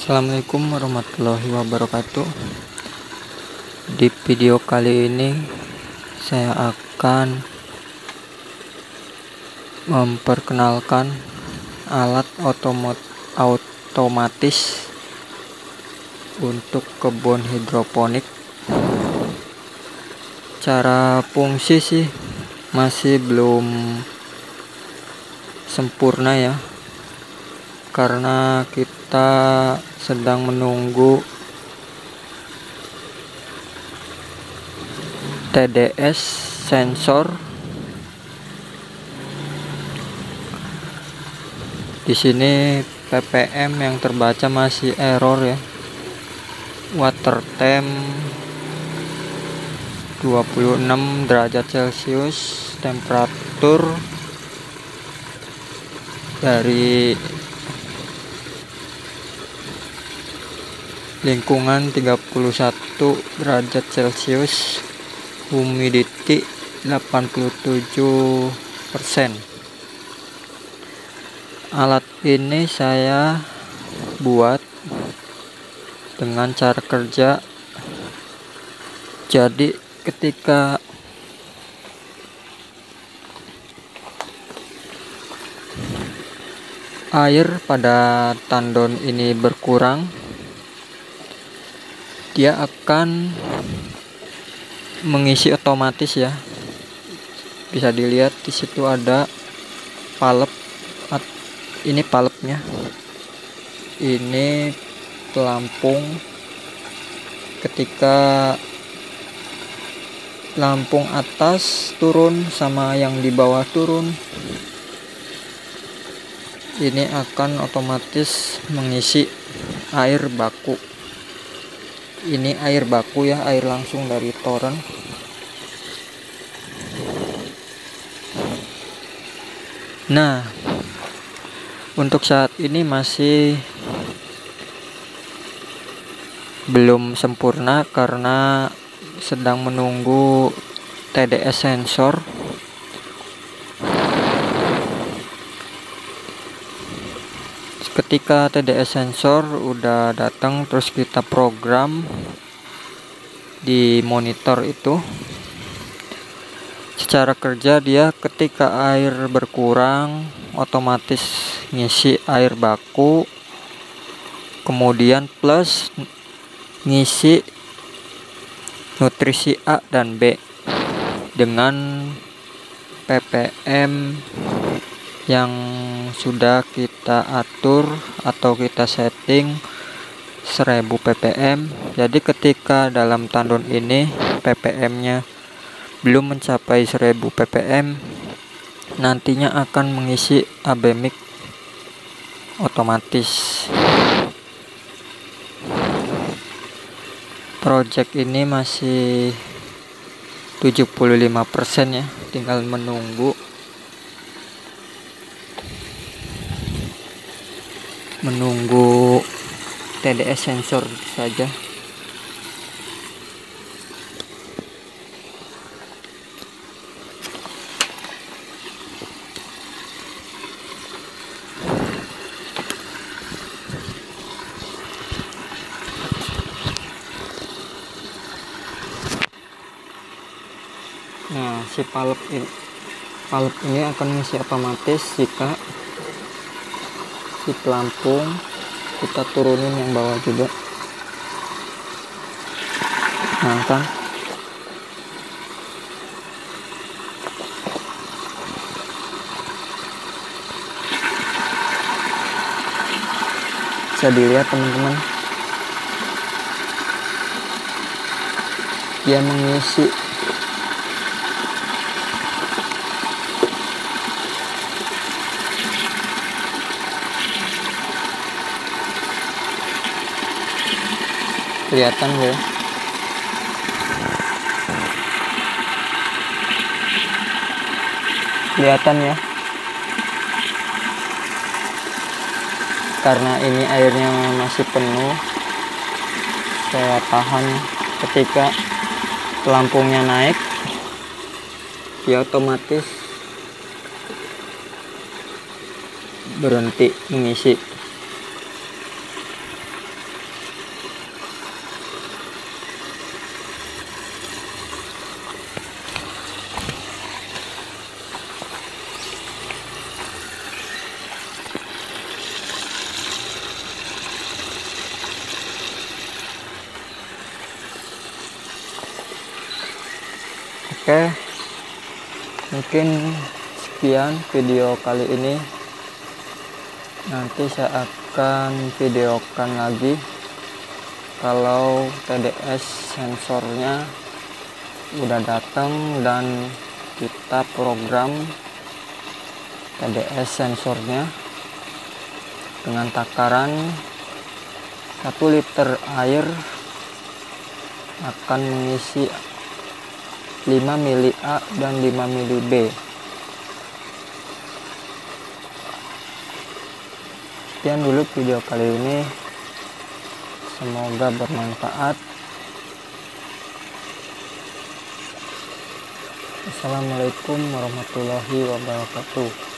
Assalamualaikum warahmatullahi wabarakatuh. Di video kali ini Saya akan Memperkenalkan Alat otomatis Untuk kebun hidroponik. Cara fungsi sih Masih belum Sempurna ya karena kita sedang menunggu TDS sensor. Di sini ppm yang terbaca masih error ya. Water temp 26 derajat celcius temperatur dari lingkungan 31 derajat celcius humidity 87 persen. Alat ini saya buat dengan cara kerja. Jadi ketika air pada tandon ini berkurang dia akan mengisi otomatis ya. Bisa dilihat di situ ada palep ini palepnya. Ini pelampung. Ketika lampung atas turun sama yang di bawah turun ini akan otomatis mengisi air baku ini air baku ya air langsung dari toren. Nah untuk saat ini masih belum sempurna karena sedang menunggu TDS sensor ketika TDS sensor udah datang terus kita program di monitor itu secara kerja dia ketika air berkurang otomatis ngisi air baku kemudian plus ngisi nutrisi A dan B dengan ppm yang sudah kita atur atau kita setting 1000 ppm. Jadi ketika dalam tandon ini ppm nya belum mencapai 1000 ppm nantinya akan mengisi abemik otomatis. Project ini masih 75% ya tinggal menunggu menunggu TDS sensor saja. Nah si palep ini palep ini akan mengisi otomatis jika si pelampung. Kita turunin yang bawah juga. Nah kan? Bisa dilihat teman-teman. Dia mengisi kelihatan ya. Kelihatan ya. Karena ini airnya masih penuh saya tahan ketika pelampungnya naik dia otomatis berhenti mengisi oke. Mungkin sekian video kali ini. Nanti saya akan videokan lagi. Kalau TDS sensornya udah datang dan kita program TDS sensornya dengan takaran 1 liter air akan mengisi 5 mili A dan 5 mili B. Sekian dulu video kali ini. Semoga bermanfaat. Assalamualaikum warahmatullahi wabarakatuh